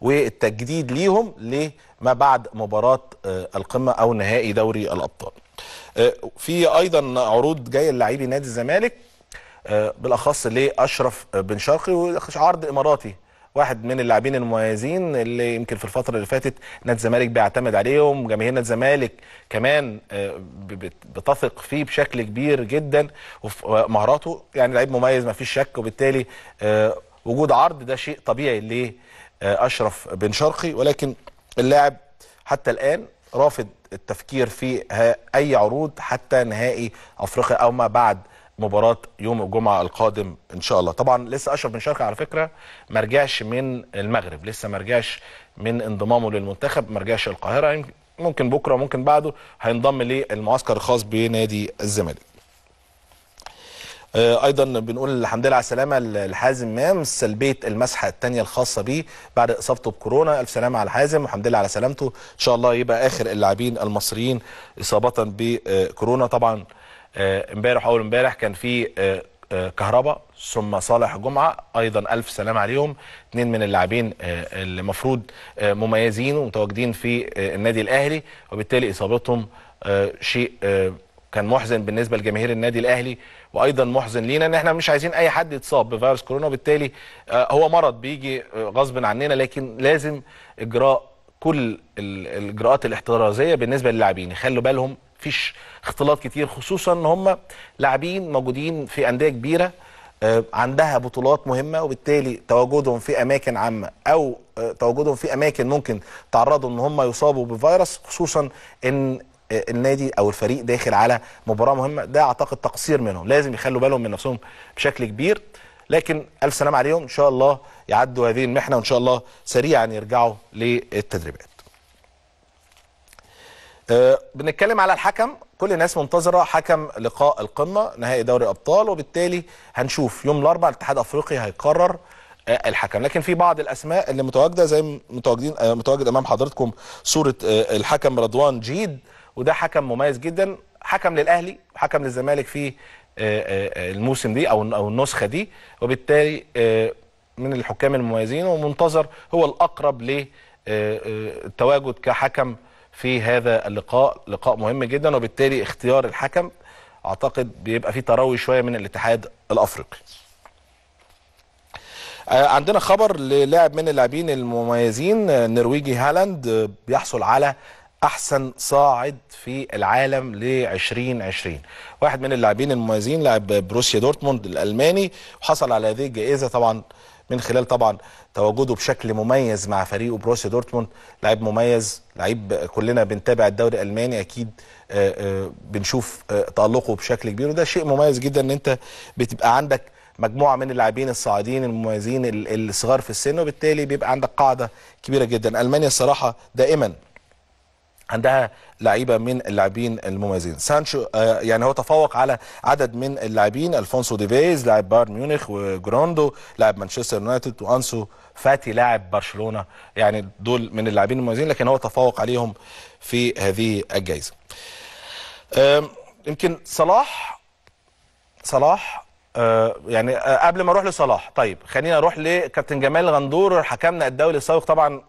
والتجديد ليهم لما بعد مباراة آه، القمة أو نهائي دوري الأبطال. آه، في أيضا عروض جاية للاعبي نادي الزمالك آه، بالأخص لأشرف بن شرقي وعرض إماراتي واحد من اللاعبين المميزين اللي يمكن في الفترة اللي فاتت نادي الزمالك بيعتمد عليهم جماهير نادي الزمالك كمان بتثق فيه بشكل كبير جدا وفي مهاراته يعني لعيب مميز ما فيش شك وبالتالي وجود عرض ده شيء طبيعي لاشرف بن شرقي ولكن اللاعب حتى الآن رافض التفكير في أي عروض حتى نهائي أفريقيا أو ما بعد مباراة يوم الجمعة القادم إن شاء الله. طبعا لسه أشرف بن شرقي على فكرة ما رجعش من المغرب لسه ما رجعش من انضمامه للمنتخب ما رجعش القاهره ممكن بكرة ممكن بعده هينضم للمعسكر الخاص بنادي الزمالك. آه، أيضا بنقول الحمد لله على السلامة لحازم مام سلبية المسحه الثانية الخاصة بيه بعد إصابته بكورونا. ألف سلامة على حازم والحمد لله على سلامته. إن شاء الله يبقى آخر اللاعبين المصريين إصابة بكورونا. طبعا آه، إمبارح أول إمبارح كان في آه، آه، كهربا ثم صالح جمعة. أيضا ألف سلامة عليهم. اثنين من اللاعبين آه، اللي المفروض آه، مميزين ومتواجدين في آه، النادي الأهلي وبالتالي إصابتهم آه، شيء آه، كان محزن بالنسبة لجماهير النادي الأهلي وأيضا محزن لينا إن إحنا مش عايزين أي حد يتصاب بفيروس كورونا وبالتالي آه، هو مرض بيجي آه، غصب عننا لكن لازم إجراء كل ال- الإجراءات الاحترازية بالنسبة للاعبين. يخلوا بالهم مفيش اختلاط كتير خصوصا إن هم لاعبين موجودين في أندية كبيرة آه، عندها بطولات مهمة وبالتالي تواجدهم في أماكن عامة أو تواجدهم في أماكن ممكن تعرضوا إن هم يصابوا بفيروس خصوصا إن النادي أو الفريق داخل على مباراة مهمة ده أعتقد تقصير منهم لازم يخلوا بالهم من نفسهم بشكل كبير. لكن ألف سلام عليهم إن شاء الله يعدوا هذه المحنة وإن شاء الله سريعا يرجعوا للتدريبات. آه، بنتكلم على الحكم. كل الناس منتظرة حكم لقاء القمة نهائي دوري الابطال وبالتالي هنشوف يوم الأربعاء الاتحاد الافريقي هيقرر آه، الحكم. لكن في بعض الأسماء اللي متواجدة زي متواجدين آه، متواجد أمام حضراتكم صورة الحكم رضوان جيد وده حكم مميز جدا حكم للأهلي وحكم للزمالك في آه، آه، الموسم دي أو أو النسخة دي وبالتالي آه، من الحكام المميزين ومنتظر هو الأقرب للتواجد كحكم في هذا اللقاء لقاء مهم جدا وبالتالي اختيار الحكم أعتقد بيبقى فيه تروي شوية من الاتحاد الأفريقي. آه، عندنا خبر للاعب من اللاعبين المميزين آه، النرويجي هالاند آه، بيحصل على أحسن صاعد في العالم ل 2020 واحد من اللاعبين المميزين لاعب بروسيا دورتموند الألماني. وحصل على هذه الجائزة طبعا من خلال طبعا تواجده بشكل مميز مع فريقه بروسيا دورتموند. لاعب مميز لعيب كلنا بنتابع الدوري الألماني أكيد آه، آه، بنشوف آه، تألقه بشكل كبير. وده شيء مميز جدا إن أنت بتبقى عندك مجموعة من اللاعبين الصاعدين المميزين ال- الصغار في السن وبالتالي بيبقى عندك قاعدة كبيرة جدا. ألمانيا الصراحة دائما عندها لعيبة من اللاعبين المميزين. سانشو آه يعني هو تفوق على عدد من اللاعبين. ألفونسو ديفيز لاعب بايرن ميونخ وجرينوود لاعب مانشستر يونايتد وأنسو فاتي لاعب برشلونة. يعني دول من اللاعبين المميزين لكن هو تفوق عليهم في هذه الجائزه يمكن صلاح صلاح آه يعني آه قبل ما أروح لصلاح طيب خلينا أروح لكابتن جمال غندور حكمنا الدولي السابق. طبعا